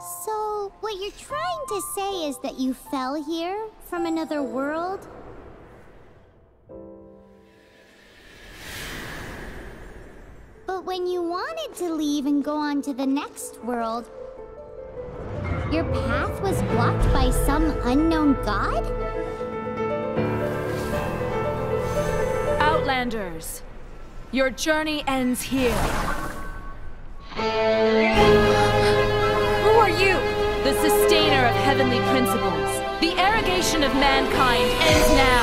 So, what you're trying to say is that you fell here from another world? But when you wanted to leave and go on to the next world, your path was blocked by some unknown god? Outlanders, your journey ends here. You? The sustainer of heavenly principles. The arrogation of mankind ends now.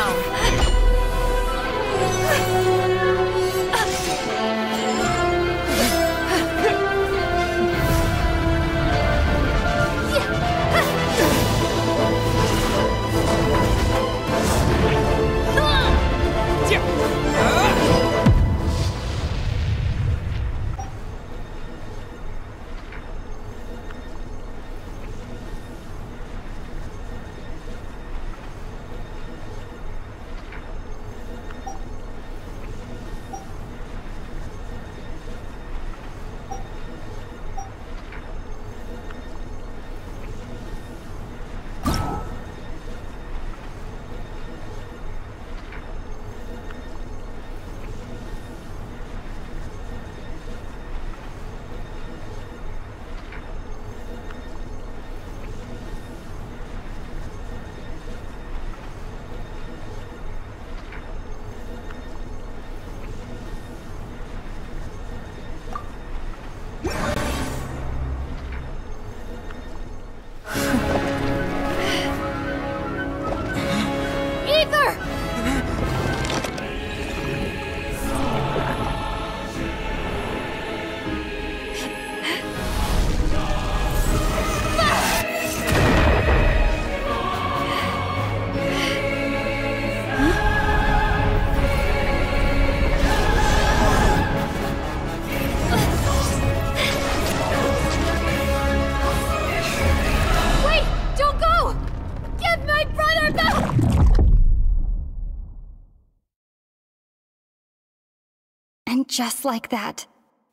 Just like that,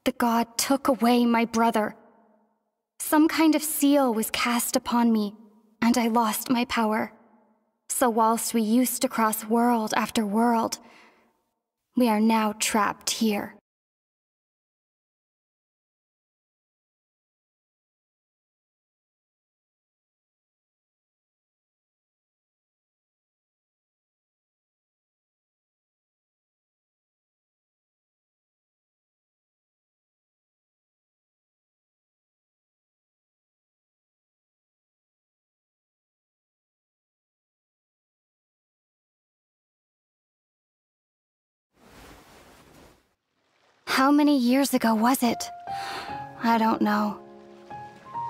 the god took away my brother. Some kind of seal was cast upon me, and I lost my power. So, whilst we used to cross world after world, we are now trapped here. How many years ago was it? I don't know.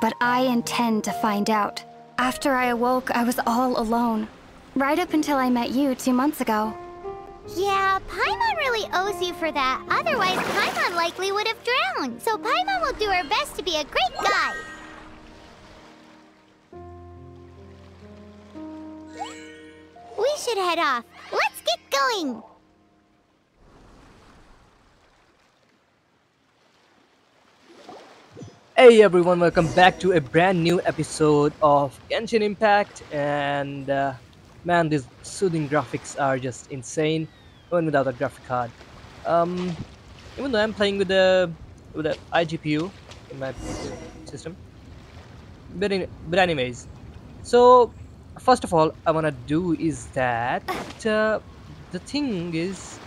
But I intend to find out. After I awoke, I was all alone. Right up until I met you two months ago. Yeah, Paimon really owes you for that. Otherwise, Paimon likely would have drowned. So Paimon will do her best to be a great guide. We should head off. Let's get going. Hey everyone, welcome back to a brand new episode of Genshin Impact. And uh, man, these soothing graphics are just insane, even without a graphic card. Um, even though I'm playing with the with the iGPU in my system, but in, but anyways, so first of all, I wanna do is that uh, the thing is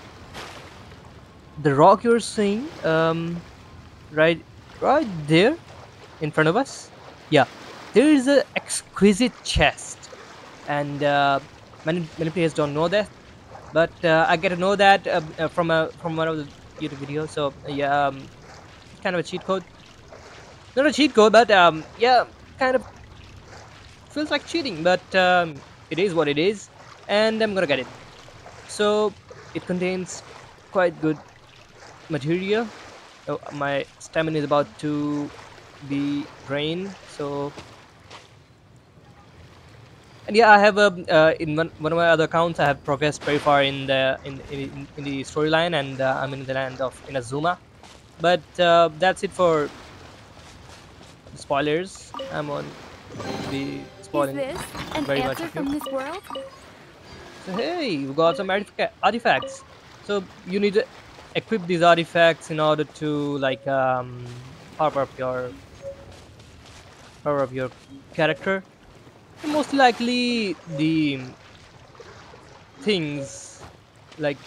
the rock you're seeing, um, right right there in front of us? Yeah. There is an exquisite chest and uh, many many players don't know that but uh, i get to know that uh, uh, from a from one of the youtube videos so yeah um, kind of a cheat code. Not a cheat code but um, yeah kind of feels like cheating but um, it is what it is and i'm gonna get it. So it contains quite good material. Oh, my stamina is about to be drained so and yeah i have a uh, in one, one of my other accounts i have progressed very far in the in in, in the storyline and uh, i'm in the land of inazuma but uh, that's it for spoilers. I'm on the Is spoiling. this an very much answer from this world? So hey, we got some artifacts. So you need to equip these artifacts in order to like um, power up your power up your character. Most likely the things like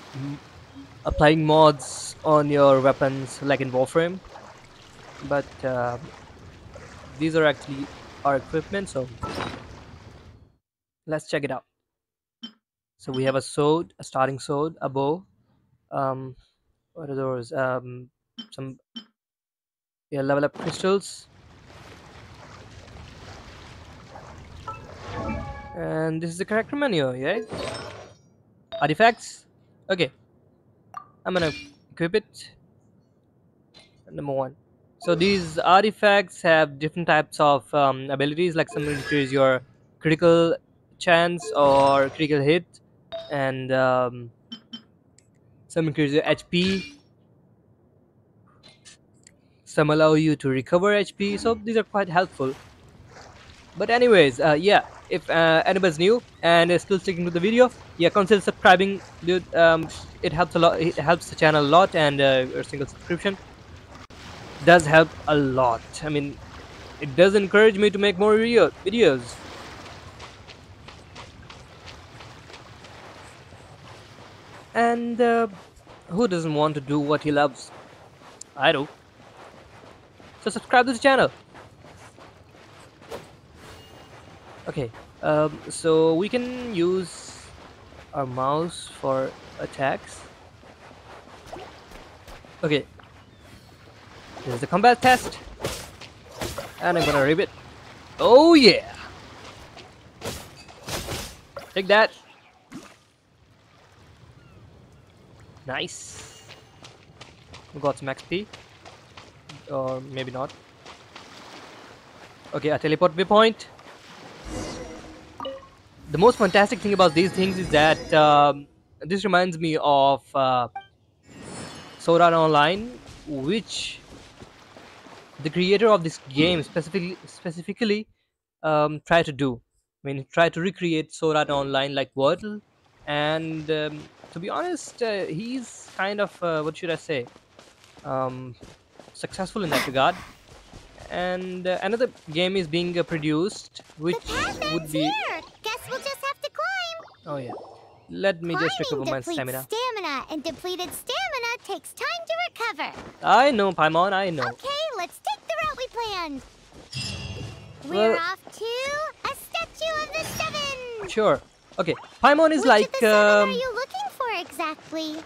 applying mods on your weapons, like in Warframe. But uh, these are actually our equipment, so let's check it out. So we have a sword, a starting sword, a bow. Um, what are those? Um, some yeah, level up crystals. And this is the character menu, yeah? Artifacts. Okay. I'm gonna equip it. Number one. So these artifacts have different types of um, abilities, like some increase your critical chance or critical hit, and um, some increase your HP. Some allow you to recover HP, so these are quite helpful. But anyways, uh, yeah, if uh, anybody's new and is still sticking to the video, yeah, consider subscribing, dude. Um, it helps a lot. It helps the channel a lot, and uh, a single subscription does help a lot. I mean, it does encourage me to make more video videos. And uh, who doesn't want to do what he loves? I do. So subscribe to the channel. Okay, um, so we can use our mouse for attacks. Okay, this is the combat test, and I'm gonna rip it. Oh yeah! Take that. Nice. We got some XP, or maybe not. Okay, a teleport waypoint the most fantastic thing about these things is that um, this reminds me of uh, Sword Art Online, which the creator of this game specifically specifically um, tried to do. I mean, he tried to recreate Sword Art Online like Wordle, and um, to be honest, uh, he's kind of uh, what should I say, um, successful in that regard. And uh, another game is being uh, produced, which would be. here. Oh yeah. Let me just recover Climbing my depletes stamina. stamina, and depleted stamina takes time to recover. I know, Paimon, I know. Okay, let's take the route we planned. We're Well- off to a statue of the seven. Sure. Okay, Paimon is Which like of the seven um are you looking for exactly?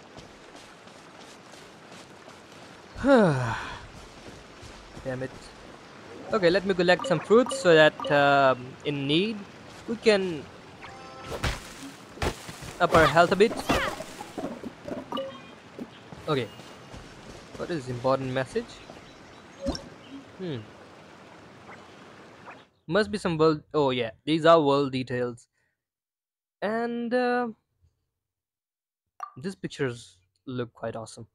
Damn it. Okay, let me collect some fruits so that um, in need we can up our health a bit. Okay. What is important message? Hmm. Must be some world. Oh yeah, these are world details. And uh, these pictures look quite awesome.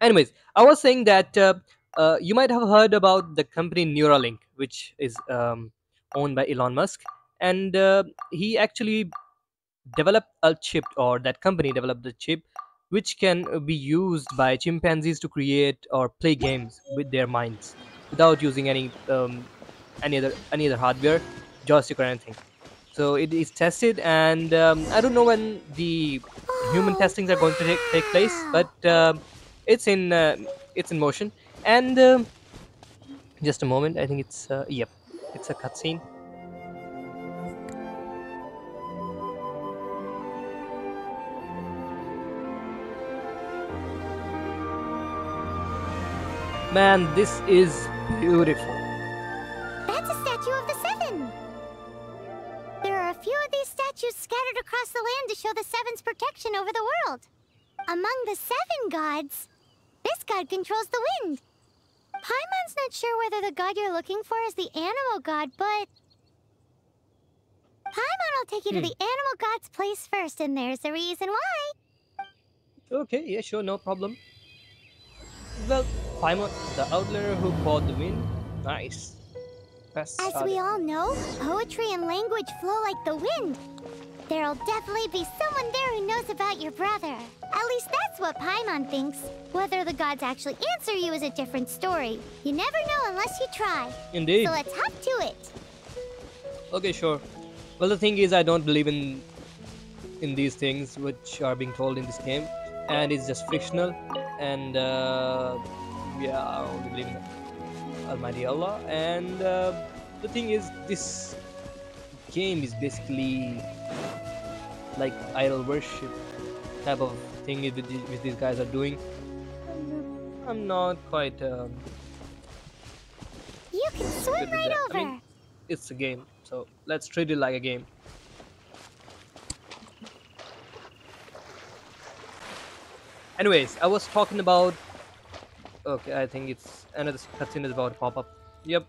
anyways i was saying that uh, uh, you might have heard about the company neuralink which is um, owned by elon musk and uh, he actually developed a chip or that company developed the chip which can uh, be used by chimpanzees to create or play games with their minds without using any um, any other any other hardware joystick or anything. So it is tested and um, i don't know when the human testings are going to take, take place but um it's in uh, it's in motion. And um just a moment i think it's uh, yep it's a cutscene man this is beautiful That's a statue of the seven. There are a few of these statues scattered across the land to show the seven's protection over the world. Among the seven gods, this god controls the wind. Paimon's not sure whether the god you're looking for is the Anemo god, but. Paimon will take you Hmm. to the Anemo god's place first, and there's a reason why. okay yeah sure no problem well Paimon, the outlander who caught the wind. Nice. That's As we all know, poetry and language flow like the wind. There'll definitely be someone there who knows about your brother. At least that's what Paimon thinks. Whether the gods actually answer you is a different story. You never know unless you try. Indeed. So let's hop to it. Okay, sure. Well, the thing is, I don't believe in in these things which are being told in this game, and it's just fictional. And uh, yeah, I only believe in Almighty Allah. And uh, the thing is, this game is basically like idol worship type of thing which, which these guys are doing. I'm not quite. Um, You can swim right over. I mean, it's a game, so let's treat it like a game. Anyways, I was talking about. Okay, I think it's another cutscene is about to pop up. Yep.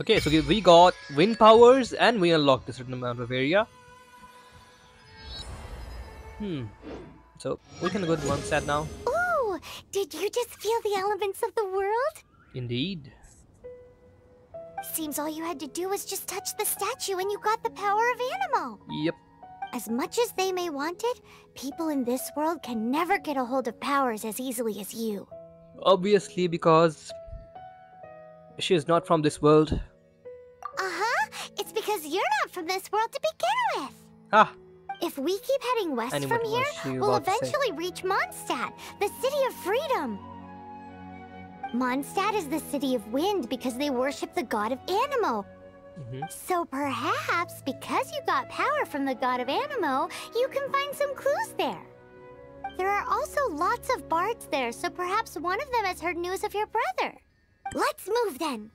Okay, so we- got wind powers and we unlocked a certain amount of area. Hmm. So we can go to Mondstadt now. Ooh, did you just feel the elements of the world? Indeed. Seems all you had to do was just touch the statue and you got the power of Anemo. Yep. As much as they may want it, people in this world can never get a hold of powers as easily as you. Obviously, because she is not from this world. Because you're not from this world to begin with. Ah, If we keep heading west knew from here, we'll about to say. eventually reach Mondstadt, the city of freedom. Mondstadt is the city of wind because they worship the god of Anemo. mhm. So perhaps because you got power from the god of Anemo, you can find some clues there. There are also lots of bards there, so perhaps one of them has heard news of your brother. Let's move then.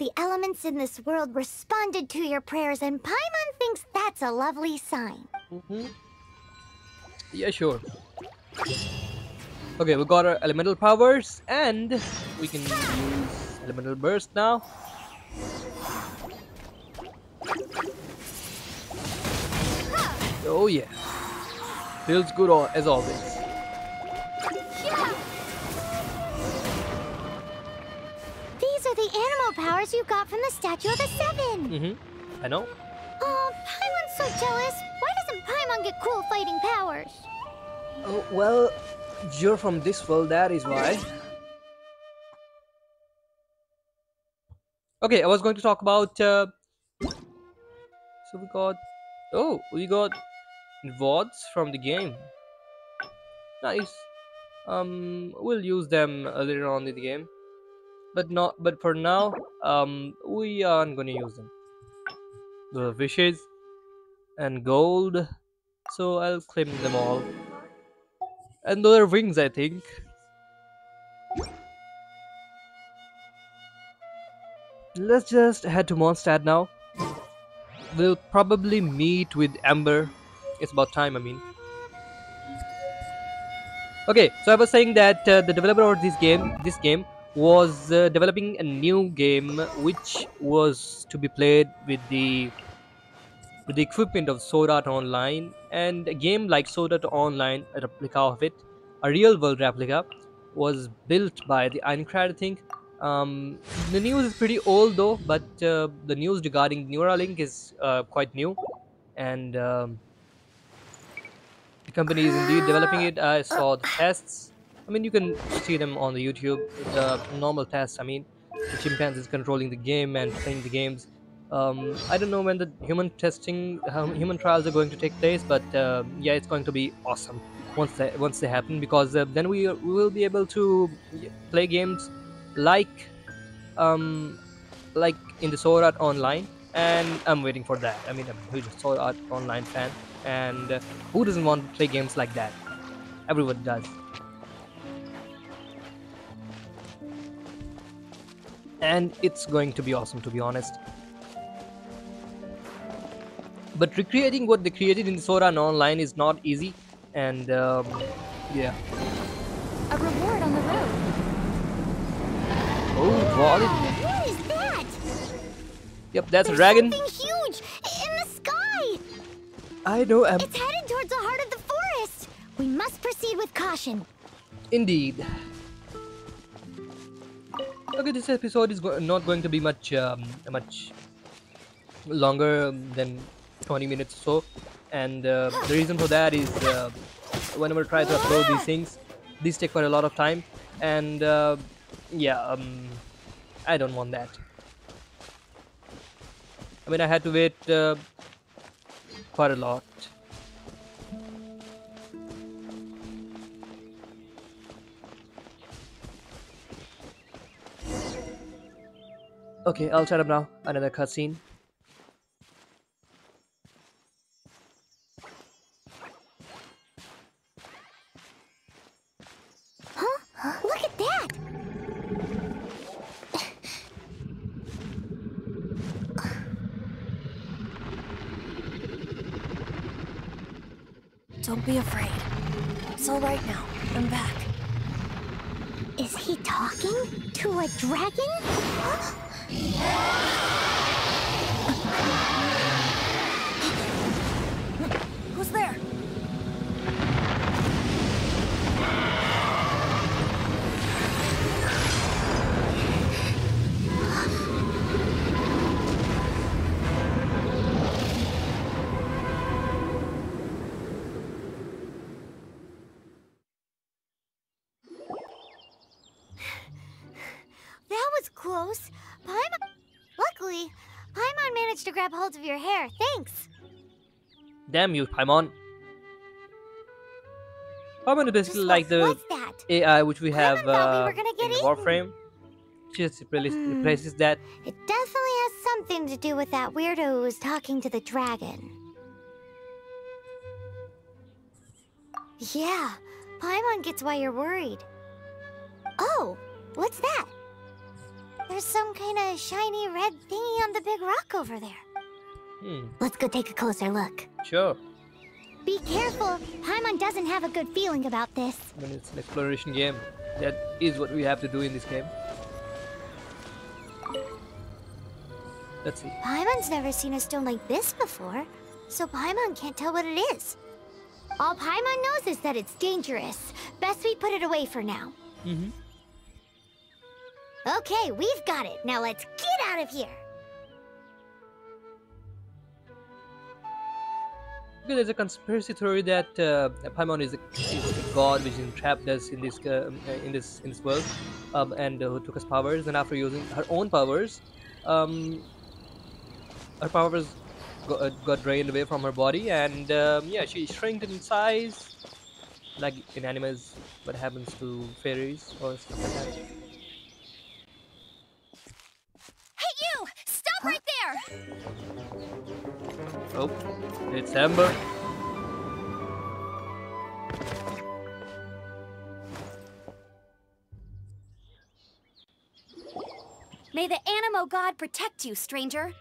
The elements in this world responded to your prayers, and Paimon thinks that's a lovely sign. Mhm. Yeah, sure. Okay, we got our elemental powers, and we can use elemental burst now. Oh yeah, feels good as always. Are the Anemo powers you got from the Statue of the Seven. Mm-hmm. I know. Oh, Paimon's so jealous. Why doesn't Paimon get cool fighting powers? Oh, well, you're from this world, that is why. Okay, I was going to talk about. Uh, so we got. Oh, we got VODs from the game. Nice. Um, we'll use them uh, later on in the game, but not. But for now, um, we aren't gonna use them. The wishes and gold, so I'll claim them all. And those are wings, I think. Let's just head to Mondstadt now. We'll probably meet with Amber. It's about time, I mean. Okay, so I was saying that uh, the developer of this game, this game, was uh, developing a new game which was to be played with the with the equipment of Sword Art Online, and a game like Sword Art Online, a replica of it, a real world replica, was built by the Aincrad, I think. Um, the news is pretty old though, but uh, the news regarding Neuralink is uh, quite new, and um, the company is indeed developing it. I saw the tests. I mean, you can see them on the YouTube. The normal tests. I mean, the chimpanzees controlling the game and playing the games. Um, I don't know when the human testing, um, human trials are going to take place, but uh, yeah, it's going to be awesome once they once they happen because uh, then we, we will be able to play games like um, like in the Sword Art Online, and I'm waiting for that. I mean, I'm a huge Sword Art Online fan, and uh, who doesn't want to play games like that? Everyone does. And it's going to be awesome to be honest. But recreating what they created in Sword Art Online is not easy, and um, yeah. A reward on the road. Oh, volume. What is that? Yep, that's a dragon. something huge in the sky. I know. Um, It's headed towards the heart of the forest. We must proceed with caution. Indeed. Okay, this episode is go not going to be much um, much longer than 20 minutes or so, and uh, the reason for that is uh, whenever I try to upload these things, these take quite a lot of time, and uh, yeah, um, I don't want that. I mean, I had to wait uh, quite a lot. Okay, I'll shut up now. Another cutscene. Huh? Look at that! Don't be afraid. It's all right now. I'm back. Is he talking to a dragon? Who's there? That was close. Paimon... Luckily, Paimon managed to grab hold of your hair. Thanks. Damn you, Paimon. Paimon is basically Just like the? AI which we have we uh, get in. Warframe. Just replace- Hmm. replaces that. It definitely has something to do with that weirdo who was talking to the dragon. Yeah, Paimon gets why you're worried. Oh, what's that? There's some kind of shiny red thingy on the big rock over there. Hmm, Let's go take a closer look. sure. Be careful. Paimon doesn't have a good feeling about this. I mean, it's an exploration game. That is what we have to do in this game. Let's see. Paimon's never seen a stone like this before, so Paimon can't tell what it is. All Paimon knows is that it's dangerous. Best we put it away for now. Mm-hmm. Okay, we've got it. Now let's get out of here. Because there's a conspiracy theory that uh, Paimon is a, is a god which entrapped us in this uh, um, uh, in this in this world, um, and uh, who took us powers. And after using her own powers, um, her powers got, uh, got drained away from her body, and um, yeah, she shrinked in size, like in animes. What happens to fairies or stuff like that? It's Amber. May the Anemo God protect you, stranger.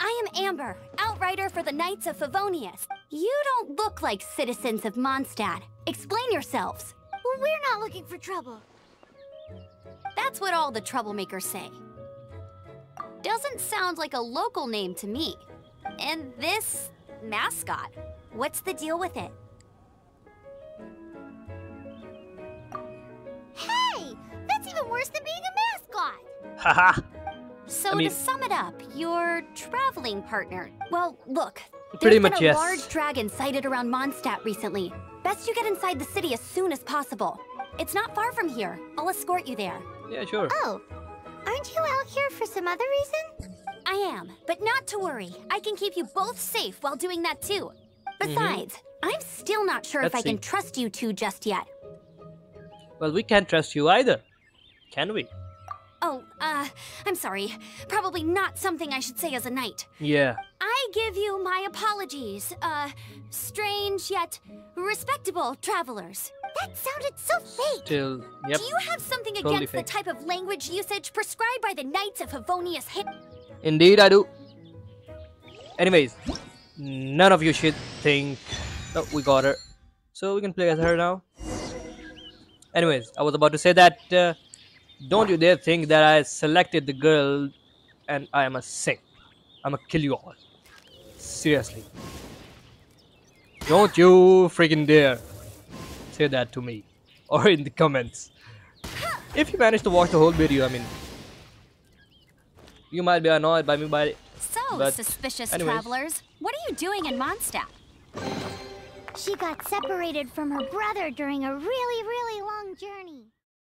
I am Amber, outrider for the Knights of Favonius. You don't look like citizens of Mondstadt. Explain yourselves. Well, we're not looking for trouble. That's what all the troublemakers say. Doesn't sound like a local name to me. And this mascot, what's the deal with it? Hey, that's even worse than being a mascot. Haha. So I mean- to sum it up, your traveling partner. Well, look. Pretty there's much, been a large dragon sighted around Mondstadt recently. Best you get inside the city as soon as possible. It's not far from here. I'll escort you there. Yeah, sure. Oh, aren't you out here for some other reason? I am, but not to worry. I can keep you both safe while doing that too. Besides, I'm still not sure if Mm-hmm. Let's I can trust you two just yet. Well, we can't trust you either, can we? Oh, uh, I'm sorry. Probably not something I should say as a knight. Yeah. I give you my apologies, uh, strange yet respectable travelers. That sounded so fake. Still, yep. Do you have something Totally against fake. the type of language usage prescribed by the Knights of Favonius Hit? Indeed, I do. Anyways, none of you should think. Oh, we got her. So we can play as her now. Anyways, I was about to say that. Uh, don't you dare think that I selected the girl and I am a sick. I'ma kill you all. Seriously. Don't you freaking dare say that to me or in the comments. If you manage to watch the whole video, I mean, you might be annoyed by me, but so but suspicious anyways. travelers. What are you doing in Mondstadt? She got separated from her brother during a really, really long journey.